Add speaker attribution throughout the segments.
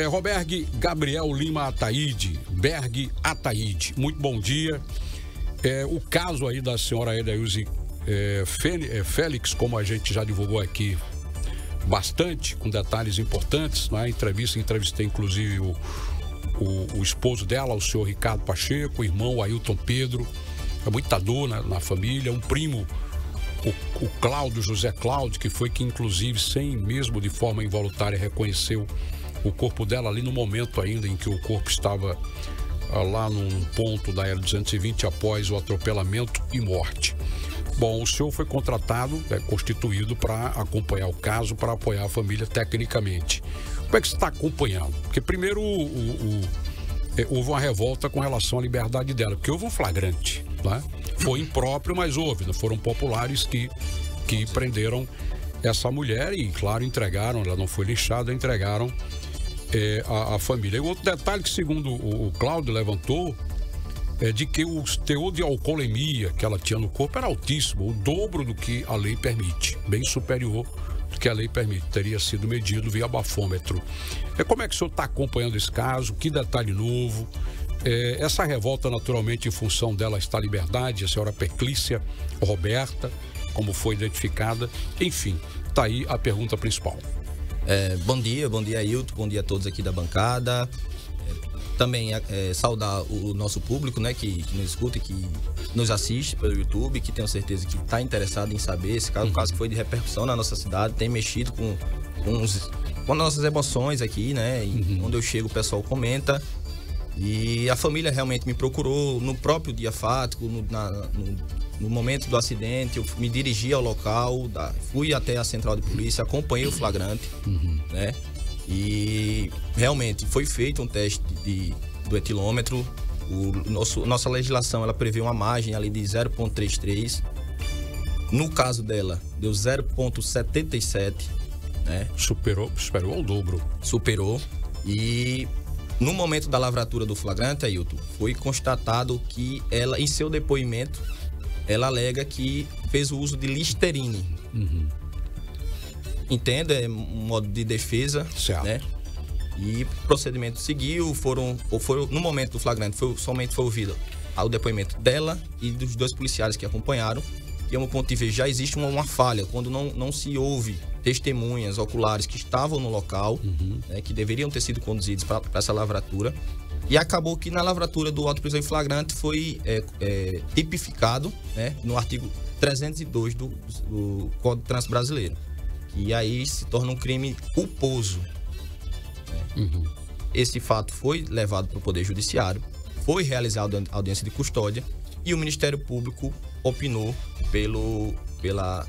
Speaker 1: É, Roberg Gabriel Lima Ataíde, Berg Ataíde, muito bom dia. É, o caso aí da senhora Edailze é, é, Félix, como a gente já divulgou aqui bastante, com detalhes importantes, na né? entrevista, entrevistei inclusive o, o, o, esposo dela, o senhor Ricardo Pacheco, o irmão Ailton Pedro, é muita dor na, na família, um primo o, o Cláudio, José Cláudio, que foi que inclusive, sem mesmo de forma involuntária, reconheceu o corpo dela ali no momento ainda em que o corpo estava ah, lá num ponto da Era 220 após o atropelamento e morte. Bom, o senhor foi contratado, é, constituído para acompanhar o caso, para apoiar a família tecnicamente. Como é que você está acompanhando? Porque primeiro o, o, o, é, houve uma revolta com relação à liberdade dela, porque houve um flagrante. Né? Foi impróprio, mas houve. Né? Foram populares que, que prenderam essa mulher e, claro, entregaram, ela não foi lixada, entregaram é, a, a, família. E outro detalhe que, segundo o, o Cláudio levantou, é de que o teor de alcoolemia que ela tinha no corpo era altíssimo, o dobro do que a lei permite, bem superior do que a lei permite, teria sido medido via bafômetro. É, como é que o senhor está acompanhando esse caso? Que detalhe novo? É, essa revolta, naturalmente, em função dela está a liberdade, a senhora Perclícia Roberta, como foi identificada, enfim, está aí a pergunta principal.
Speaker 2: É, bom dia, bom dia, Ailton, bom dia a todos aqui da bancada. É, também é, saudar o nosso público, né, que, que, nos escuta e que nos assiste pelo YouTube, que tenho certeza que está interessado em saber esse caso, uhum. caso que foi de repercussão na nossa cidade, tem mexido com, com, os, com nossas emoções aqui, né? Uhum. quando eu chego, o pessoal comenta. E a família realmente me procurou no próprio dia fático, no, na, no, no momento do acidente, eu me dirigi ao local, da, fui até a central de polícia, acompanhei o flagrante, uhum. né? E realmente foi feito um teste de, do etilômetro. O nosso, nossa legislação ela prevê uma margem ali de 0,33. No caso dela, deu 0,77, né?
Speaker 1: Superou, superou o dobro.
Speaker 2: Superou. E no momento da lavratura do flagrante, Ailton, foi constatado que ela, em seu depoimento, ela alega que fez o uso de Listerine. Uhum. Entenda, é um modo de defesa, certo. né? E o procedimento seguiu, foram, ou foi no momento do flagrante, foi, somente foi ouvido o depoimento dela e dos dois policiais que acompanharam. E, a um ponto de vista, já existe uma, uma, falha quando não, não se ouve testemunhas oculares que estavam no local, uhum. né, que deveriam ter sido conduzidos para essa lavratura. E acabou que na lavratura do auto prisão em flagrante foi é, é, tipificado né, no artigo 302 do, do Código Trânsito Brasileiro. E aí se torna um crime culposo. Né? Uhum. Esse fato foi levado para o Poder Judiciário, foi realizada a audiência de custódia e o Ministério Público opinou pelo, pela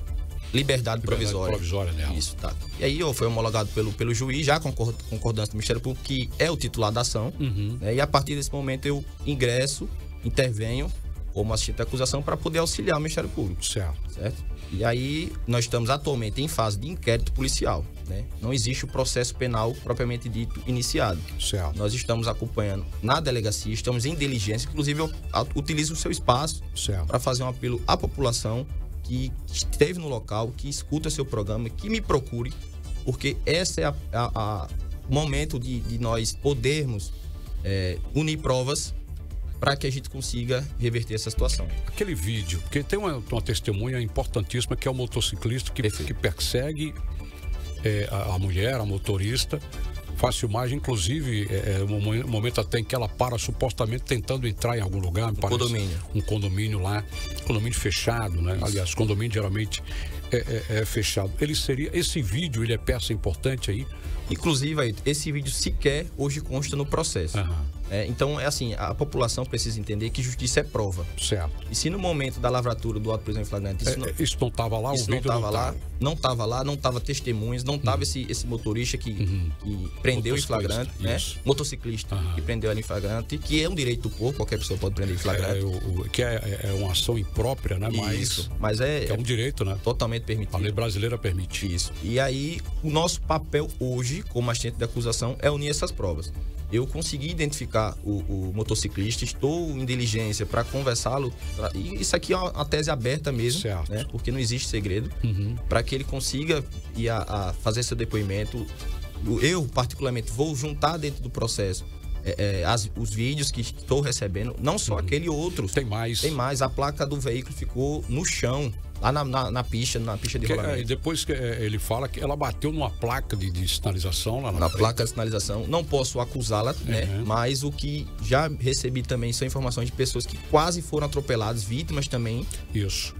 Speaker 2: liberdade, provisória.
Speaker 1: provisória
Speaker 2: dela. Isso, tá. E aí ó, foi homologado pelo, pelo juiz, já com concordância do Ministério Público, que é o titular da ação. Uhum. Né? E a partir desse momento eu ingresso, intervenho como assistente de acusação para poder auxiliar o Ministério Público.
Speaker 1: Certo.
Speaker 2: Certo? E aí nós estamos atualmente em fase de inquérito policial. Né? Não existe o processo penal propriamente dito iniciado.
Speaker 1: Certo.
Speaker 2: Nós estamos acompanhando na delegacia, estamos em diligência, inclusive eu utilizo o seu espaço para fazer um apelo à população que esteve no local, que escuta seu programa, que me procure, porque esse é a momento de, de, nós podermos é, unir provas para que a gente consiga reverter essa situação.
Speaker 1: Aquele vídeo, porque tem uma, uma testemunha importantíssima que é o motociclista que, que persegue é, a, a mulher, a motorista, faz filmagem, inclusive, é, é, um momento até em que ela para supostamente tentando entrar em algum lugar. Um
Speaker 2: condomínio.
Speaker 1: Um condomínio lá, condomínio fechado, né? Isso. Aliás, condomínio geralmente é, é, é, fechado. Ele seria, esse vídeo, ele é peça importante aí?
Speaker 2: Inclusive, esse vídeo sequer hoje consta no processo. Uhum. É, então, é assim, a população precisa entender que justiça é prova.
Speaker 1: Certo.
Speaker 2: E se no momento da lavratura do auto prisão em flagrante...
Speaker 1: Isso, é, não,
Speaker 2: isso
Speaker 1: não estava lá,
Speaker 2: isso o não estava lá, não estava lá, não estava testemunhas, não estava uhum. esse, esse motorista que, uhum. que prendeu em flagrante, né? Motociclista uhum. que prendeu ali em flagrante, que é um direito do povo, qualquer pessoa pode prender em flagrante. É,
Speaker 1: o, que é, é, uma ação imprópria, né? Mas,
Speaker 2: isso, mas é...
Speaker 1: é um direito, né?
Speaker 2: Totalmente permitido.
Speaker 1: A lei brasileira permite.
Speaker 2: Isso. E aí, o nosso papel hoje, como assistente de acusação, é unir essas provas eu consegui identificar o, o motociclista, estou em diligência para conversá-lo. E isso aqui é uma, tese aberta mesmo, né? Porque não existe segredo. Uhum. Para que ele consiga ir a, a fazer seu depoimento eu particularmente vou juntar dentro do processo é, é, as, os vídeos que estou recebendo, não só uhum. aquele outro.
Speaker 1: Tem mais.
Speaker 2: Tem mais. A placa do veículo ficou no chão, lá na, na, na pista, na pista de que, rolamento.
Speaker 1: E depois que é, ele fala que ela bateu numa placa de, de sinalização lá na,
Speaker 2: na placa de sinalização. Não posso acusá-la, né? uhum. né? Mas o que já recebi também são informações de pessoas que quase foram atropeladas, vítimas também.
Speaker 1: Isso.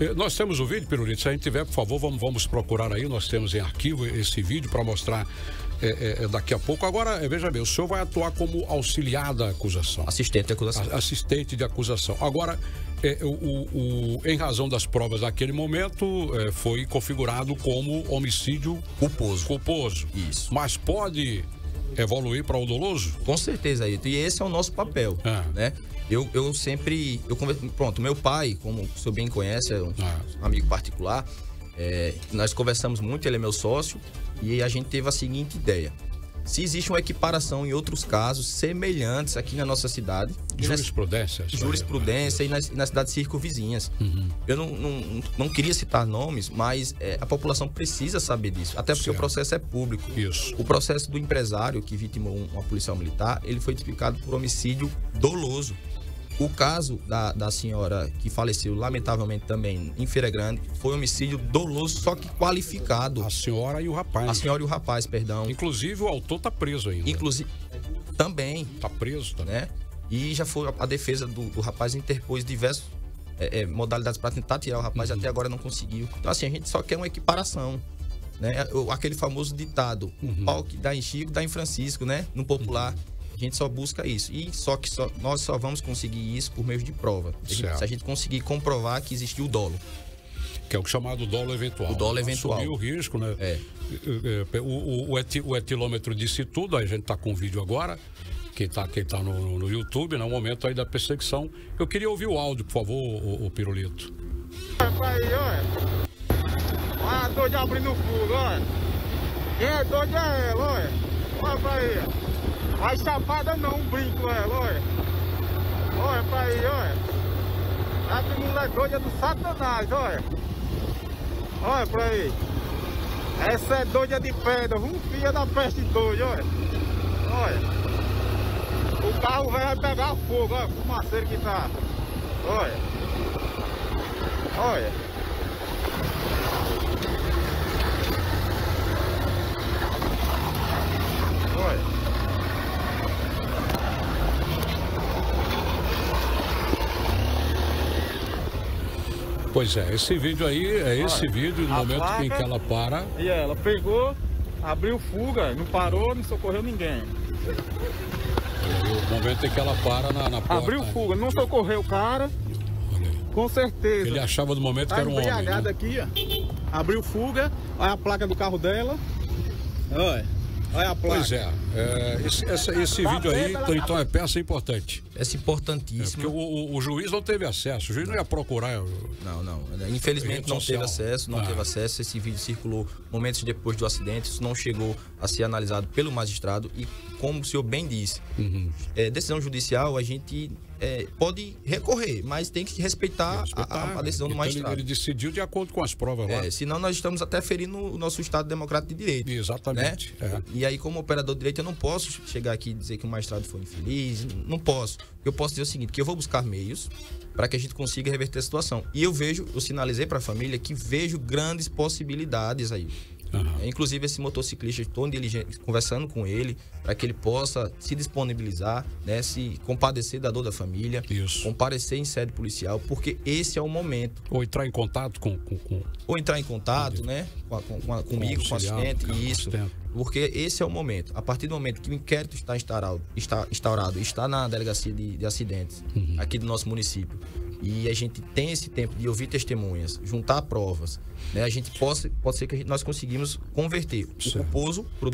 Speaker 1: Eh, nós temos o vídeo, Pirulito. Se a gente tiver, por favor, vamos, vamos procurar aí. Nós temos em arquivo esse vídeo para mostrar é, é, daqui a pouco. Agora, veja bem, o senhor vai atuar como auxiliar da acusação.
Speaker 2: Assistente de acusação.
Speaker 1: Assistente de acusação. Agora, é, o, o, em razão das provas naquele momento, é, foi configurado como homicídio
Speaker 2: culposo.
Speaker 1: culposo.
Speaker 2: Isso.
Speaker 1: Mas pode evoluir para o doloso?
Speaker 2: Com certeza, Ailton. E esse é o nosso papel. É. Né? Eu, eu sempre. Eu, pronto, meu pai, como o senhor bem conhece, é um ah. amigo particular. É, nós conversamos muito, ele é meu sócio, e a gente teve a seguinte ideia. Se existe uma equiparação em outros casos semelhantes aqui na nossa cidade.
Speaker 1: Jurisprudência?
Speaker 2: Nas, jurisprudência e nas, nas cidades circunvizinhas. Uhum. Eu não, não, não queria citar nomes, mas é, a população precisa saber disso. Até porque certo. o processo é público.
Speaker 1: Isso.
Speaker 2: O processo do empresário que vitimou uma policial militar, ele foi tipificado por homicídio doloso. O caso da, da senhora que faleceu, lamentavelmente também, em Feira Grande, foi homicídio doloso, só que qualificado.
Speaker 1: A senhora e o rapaz.
Speaker 2: A senhora e o rapaz, perdão.
Speaker 1: Inclusive, o autor tá preso ainda.
Speaker 2: Inclusive, também.
Speaker 1: Tá preso também.
Speaker 2: Né? E já foi a defesa do, do rapaz interpôs diversos é, é, modalidades para tentar tirar o rapaz, uhum. até agora não conseguiu. Então, assim, a gente só quer uma equiparação. Né? Aquele famoso ditado: uhum. o pau que dá em Chico, dá em Francisco, né? No popular. Uhum. A gente só busca isso. E só que só, nós só vamos conseguir isso por meio de prova. Se a gente conseguir comprovar que existiu o dolo.
Speaker 1: Que é o chamado dolo eventual.
Speaker 2: O dolo eventual.
Speaker 1: Assumir o risco, né?
Speaker 2: É.
Speaker 1: é, é o, o, eti, o etilômetro disse tudo, a gente está com o vídeo agora. Quem está quem tá no, no YouTube, no né? momento aí da perseguição. Eu queria ouvir o áudio, por favor, o, o Pirulito.
Speaker 3: Aí, olha. Olha, doido abrindo fogo, olha. Quem é doido é ela, olha. Olha pra aí. A chapada não, brinco ela, olha. Olha pra aí, olha. Essa mulher doida do satanás, olha. Olha pra aí. Essa é doida de pedra, um filho da peste doida, olha. Olha. O carro vai pegar fogo, olha, o fumaceiro que tá. Olha. Olha. Olha.
Speaker 1: Pois é, esse vídeo aí é esse Olha, vídeo, no momento placa, em que ela para.
Speaker 3: E ela pegou, abriu fuga, não parou, não socorreu ninguém.
Speaker 1: o momento em que ela para na, na porta.
Speaker 3: Abriu fuga, não socorreu o cara. Com certeza.
Speaker 1: Ele achava no momento tá que era um homem. Né?
Speaker 3: aqui, ó. Abriu fuga, olha a placa do carro dela. Olha. Olha a placa.
Speaker 1: Pois é. É esse, essa, esse tá vídeo aí, então, então, é peça importante.
Speaker 2: Peça importantíssima.
Speaker 1: É, porque o, o, o, juiz não teve acesso, o juiz não ia procurar.
Speaker 2: Não, não. Infelizmente não teve acesso, não ah. teve acesso. Esse vídeo circulou momentos depois do acidente, isso não chegou a ser analisado pelo magistrado e, como o senhor bem disse, uhum. é, decisão judicial a gente é, pode recorrer, mas tem que respeitar, respeitar a, a, decisão
Speaker 1: então
Speaker 2: do magistrado.
Speaker 1: Ele, ele, decidiu de acordo com as provas lá.
Speaker 2: É, senão nós estamos até ferindo o nosso Estado Democrático de Direito.
Speaker 1: Exatamente.
Speaker 2: Né? É. E aí, como operador de direito, eu não posso chegar aqui e dizer que o magistrado foi infeliz. Não posso. Eu posso dizer o seguinte, que eu vou buscar meios para que a gente consiga reverter a situação. E eu vejo, eu sinalizei para a família que vejo grandes possibilidades aí. Uhum. Inclusive, esse motociclista, estou conversando com ele para que ele possa se disponibilizar, né, se compadecer da dor da família,
Speaker 1: Isso.
Speaker 2: comparecer em sede policial, porque esse é o momento.
Speaker 1: Ou entrar em contato com. com, com...
Speaker 2: Ou entrar em contato, né? Com, com, com comigo, com, o assistente, isso. Porque esse é o momento. A partir do momento que o inquérito está instaurado, está, instaurado está na delegacia de, de acidentes uhum. aqui do nosso município, e a gente tem esse tempo de ouvir testemunhas, juntar provas, né, a gente possa, pode ser que gente, nós conseguimos converter certo. o culposo para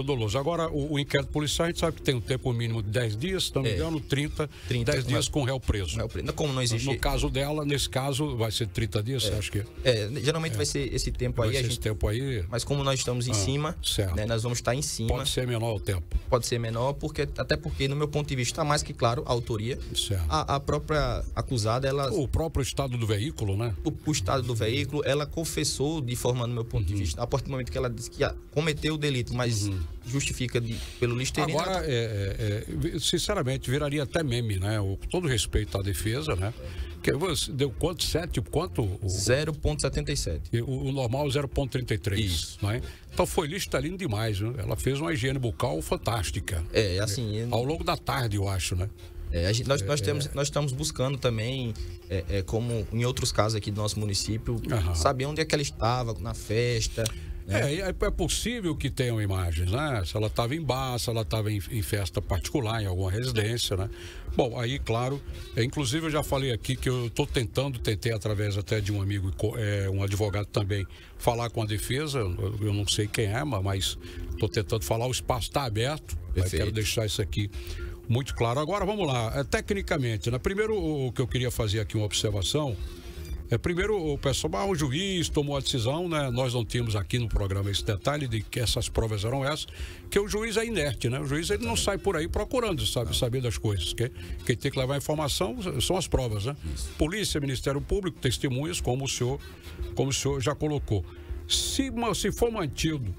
Speaker 2: o doloso.
Speaker 1: Agora, o, o, inquérito policial, a gente sabe que tem um tempo mínimo de 10 dias, se não me é. engano, 30, 30 10 dias com réu preso.
Speaker 2: Réu preso. Como não existe...
Speaker 1: No caso dela, nesse caso, vai ser 30 dias, é. você acha que...
Speaker 2: É, geralmente é. vai ser esse tempo
Speaker 1: vai
Speaker 2: aí.
Speaker 1: Ser gente... esse tempo aí...
Speaker 2: Mas como nós estamos em ah, cima, né, nós vamos estar em cima.
Speaker 1: Pode ser menor o tempo.
Speaker 2: Pode ser menor, porque até porque, no meu ponto de vista, está mais que claro a autoria.
Speaker 1: Certo.
Speaker 2: A, a própria acusada, ela ela
Speaker 1: O próprio estado do veículo, né?
Speaker 2: o, o estado do veículo, ela confessou de forma, no meu ponto
Speaker 1: Uhum.
Speaker 2: de vista, a partir do momento que ela disse que cometeu o delito, mas justifica de- pelo listerina.
Speaker 1: Agora, é, é, é, sinceramente, viraria até meme, né? O, todo respeito à defesa, né? Que você deu quanto? Sete? Quanto? O,
Speaker 2: 0,77.
Speaker 1: o, o normal 0,33.
Speaker 2: Isso.
Speaker 1: Né? Então foi listalino demais, né? Ela fez uma higiene bucal fantástica.
Speaker 2: É, assim,
Speaker 1: Ao longo da tarde, eu acho, né?
Speaker 2: É, gente- nós, nós, temos, nós estamos buscando também, é, é, como em outros casos aqui do nosso município, saber onde é que ela estava na festa. né?
Speaker 1: É, é, é possível que tenham imagens, né? Se ela estava em bar, se ela estava em, em festa particular, em alguma residência, né? Bom, aí, claro, é, inclusive eu já falei aqui que eu estou tentando, tentei através até de um amigo, é, um advogado também, falar com a defesa, eu, eu não sei quem é, ma- mas estou tentando falar, o espaço está aberto, né?
Speaker 2: Perfeito.
Speaker 1: quero deixar isso aqui muito claro. Agora, vamos lá, é, tecnicamente, né? Primeiro, o que eu queria fazer aqui uma observação, é, primeiro, o pessoal, ah, o juiz tomou a decisão, né? Nós não tínhamos aqui no programa esse detalhe de que essas provas eram essas, que o juiz é inerte, né? O juiz ele não sai por aí procurando, sabe, saber das coisas. Que, quem tem que levar a informação são as provas, né? Polícia, Ministério Público, testemunhas, como o senhor, como o senhor já colocou. Se, se for mantido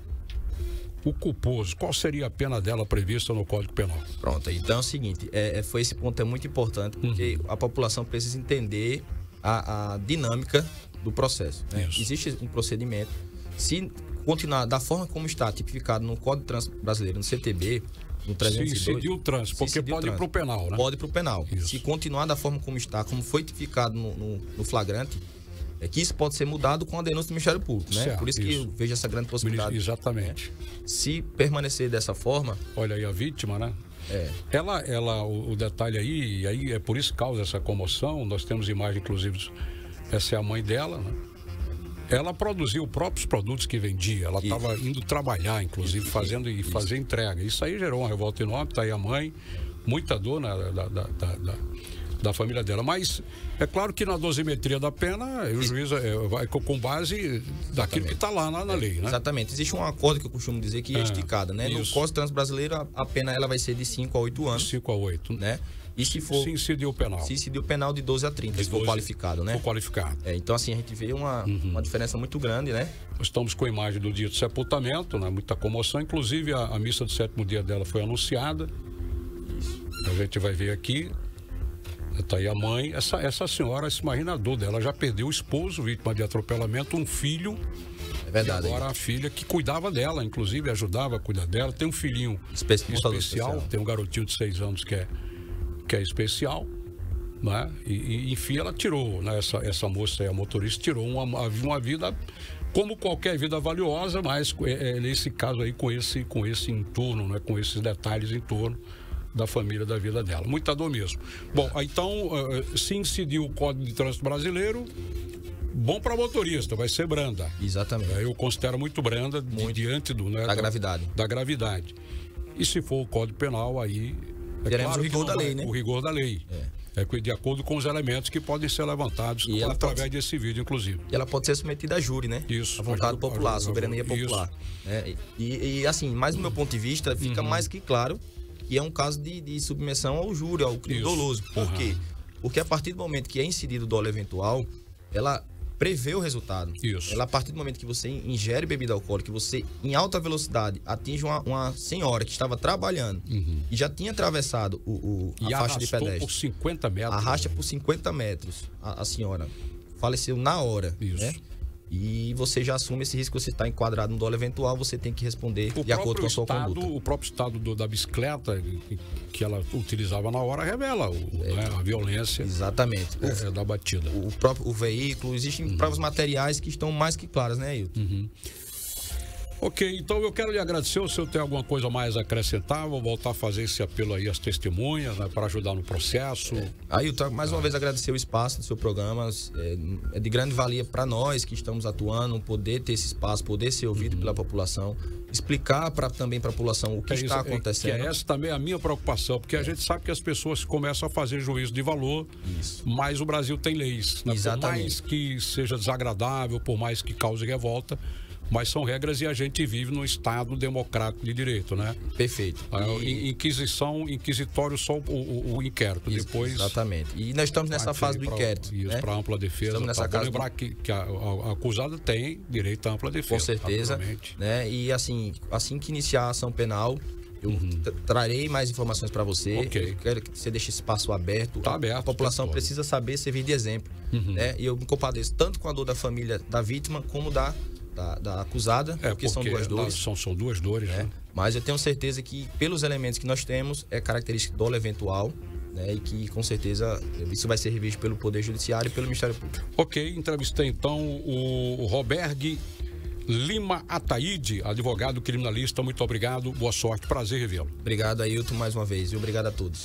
Speaker 1: o culposo, qual seria a pena dela prevista no Código Penal?
Speaker 2: Pronto, então é o seguinte, é, é, foi esse ponto é muito importante, porque
Speaker 1: Uhum.
Speaker 2: a população precisa entender a, a dinâmica do processo. né? Existe um procedimento, se continuar da forma como está tipificado no Código de Trânsito Brasileiro, no CTB, no
Speaker 1: Se
Speaker 2: 302...
Speaker 1: incidir o trânsito,
Speaker 2: se
Speaker 1: porque pode ir para o penal, né?
Speaker 2: Pode ir para o penal.
Speaker 1: Isso.
Speaker 2: Se continuar da forma como está, como foi tipificado no, no- no flagrante, é que isso pode ser mudado com a denúncia do Ministério Público, né?
Speaker 1: Certo,
Speaker 2: Por isso que
Speaker 1: isso.
Speaker 2: eu vejo essa grande possibilidade.
Speaker 1: Exatamente.
Speaker 2: Se permanecer dessa forma,
Speaker 1: Olha aí a vítima, né?
Speaker 2: é,
Speaker 1: Ela, ela, o, o detalhe aí, e aí é por isso que causa essa comoção. Nós temos imagem, inclusive, essa é a mãe dela, né? Ela produziu os próprios produtos que vendia. Ela estava indo trabalhar, inclusive, fazendo e fazer entrega. Isso aí gerou uma revolta enorme. Está aí a mãe, muita dor né, da, da, da, da, família dela. Mas é claro que na dosimetria da pena, o juiz é, vai com base daquilo que está lá na, na lei, né?
Speaker 2: Exatamente. Existe um acordo que eu costumo dizer que é
Speaker 1: É,
Speaker 2: esticada, né? No
Speaker 1: isso.
Speaker 2: Código Trans Brasileiro, a, a pena ela vai ser de 5 a 8 anos,
Speaker 1: 5 a 8.
Speaker 2: né? E se for
Speaker 1: Se incidiu o penal.
Speaker 2: se incidir o penal de 12 a 30, se for
Speaker 1: 12,
Speaker 2: qualificado, né?
Speaker 1: For qualificado.
Speaker 2: É, então assim a gente vê uma,
Speaker 1: Uhum.
Speaker 2: uma diferença muito grande, né?
Speaker 1: Estamos com a imagem do dia do sepultamento, né? muita comoção. Inclusive, a, a missa do sétimo dia dela foi anunciada. A gente vai ver aqui. Está aí a mãe. Essa, essa senhora, se imagina a dor dela. Ela já perdeu o esposo, vítima de atropelamento, um filho.
Speaker 2: É verdade.
Speaker 1: E agora a filha que cuidava dela, inclusive ajudava a cuidar dela. Tem um filhinho
Speaker 2: Espe-
Speaker 1: especial,
Speaker 2: especial.
Speaker 1: tem um garotinho de seis anos que é, que é especial. Né? E, e, enfim, ela tirou, né? essa, essa moça aí, a motorista, tirou uma, uma vida como qualquer vida valiosa, mas é, é, nesse caso aí com esse, com esse entorno, né? com esses detalhes em torno da família, da vida dela. Muita dor mesmo. Bom, então, eh, se incidiu o Código de Trânsito Brasileiro, bom para motorista, vai ser branda.
Speaker 2: Exatamente.
Speaker 1: É, Eu considero muito branda di- diante do, né,
Speaker 2: Da gravidade.
Speaker 1: Da gravidade. E se for o Código Penal, aí. É
Speaker 2: Teremos o
Speaker 1: que
Speaker 2: rigor da
Speaker 1: vai-
Speaker 2: lei, né?
Speaker 1: O rigor da lei. É. que de acordo com os elementos que podem ser levantados
Speaker 2: E
Speaker 1: através
Speaker 2: pode-
Speaker 1: desse vídeo, inclusive.
Speaker 2: E ela pode ser submetida a júri, né?
Speaker 1: Isso,
Speaker 2: A vontade
Speaker 1: a
Speaker 2: popular,
Speaker 1: a
Speaker 2: a soberania popular. né? E, e, assim, mais do meu ponto de vista, fica
Speaker 1: Uhum.
Speaker 2: mais que claro que é um caso de, de submissão ao júri, ao crime
Speaker 1: Isso.
Speaker 2: doloso. Por
Speaker 1: Aham.
Speaker 2: quê? Porque a partir do momento que é incidido o dolo eventual, ela prevê o resultado.
Speaker 1: Isso.
Speaker 2: Ela, a partir do momento que você ingere bebida alcoólica, que você, em alta velocidade, atinge uma, uma senhora que estava trabalhando e já tinha atravessado o, o- a
Speaker 1: Uhum. E
Speaker 2: faixa de pedestre.
Speaker 1: por 50 metros.
Speaker 2: Arrasta por 50 metros a, a senhora. Faleceu na hora.
Speaker 1: Isso.
Speaker 2: Né? E você já assume esse risco, você está enquadrado no dólar eventual, você tem que responder
Speaker 1: O
Speaker 2: de acordo com a sua
Speaker 1: estado,
Speaker 2: conduta.
Speaker 1: o próprio estado do- da bicicleta que, ela utilizava na hora revela o- né, a violência
Speaker 2: Exatamente. O,
Speaker 1: é, da batida.
Speaker 2: o próprio o veículo, existem
Speaker 1: Uhum.
Speaker 2: provas materiais que estão mais que claras, né, Ailton?
Speaker 1: Ok, então eu quero lhe agradecer. Se eu tem alguma coisa mais a acrescentar, vou voltar a fazer esse apelo aí às testemunhas, né, para ajudar no processo.
Speaker 2: Ailton, mais uma vez agradecer o espaço do seu programa. É, é de grande valia para nós que estamos atuando, poder ter esse espaço, poder ser ouvido pela população, explicar pra, também para a população o que
Speaker 1: É
Speaker 2: está
Speaker 1: isso, é-
Speaker 2: acontecendo.
Speaker 1: Que é essa também a minha preocupação, porque a gente sabe que as pessoas começam a fazer juízo de valor,
Speaker 2: Isso.
Speaker 1: mas o Brasil tem leis. Né? Por
Speaker 2: Exatamente.
Speaker 1: mais que seja desagradável, por mais que cause revolta, mas são regras e a gente vive num Estado democrático de direito, né?
Speaker 2: Perfeito.
Speaker 1: A
Speaker 2: E-
Speaker 1: Inquisição, inquisitório só o, o- o inquérito,
Speaker 2: Isso,
Speaker 1: depois...
Speaker 2: Exatamente. E nós estamos nessa fase do
Speaker 1: pra-
Speaker 2: inquérito.
Speaker 1: Isso,
Speaker 2: né?
Speaker 1: para ampla defesa.
Speaker 2: Estamos nessa
Speaker 1: tá.
Speaker 2: Casa do-
Speaker 1: lembrar que, que a, a- a acusada tem direito à ampla defesa.
Speaker 2: Com certeza. Né? E assim, assim que iniciar a ação penal, eu tra- trarei mais informações para você.
Speaker 1: Uhum. Ok.
Speaker 2: Eu quero que você deixe esse espaço aberto.
Speaker 1: Tá aberto,
Speaker 2: A população
Speaker 1: tá. Uhum.
Speaker 2: precisa saber servir de exemplo. Né? E eu me compadeço tanto com a dor da família da vítima como da, da, da acusada,
Speaker 1: É,
Speaker 2: porque, são duas
Speaker 1: lá
Speaker 2: dores.
Speaker 1: São, são duas dores, né?
Speaker 2: né? Mas eu tenho certeza que, pelos elementos que nós temos, é característica do dolo eventual. Né? E que, com certeza, isso vai ser revisto pelo Poder Judiciário e pelo Ministério Público.
Speaker 1: Ok, entrevistei então o, o Roberg Lima Ataíde, advogado criminalista. Muito obrigado, boa sorte, prazer revê-lo.
Speaker 2: Obrigado, Ailton, mais uma vez. E obrigado a todos.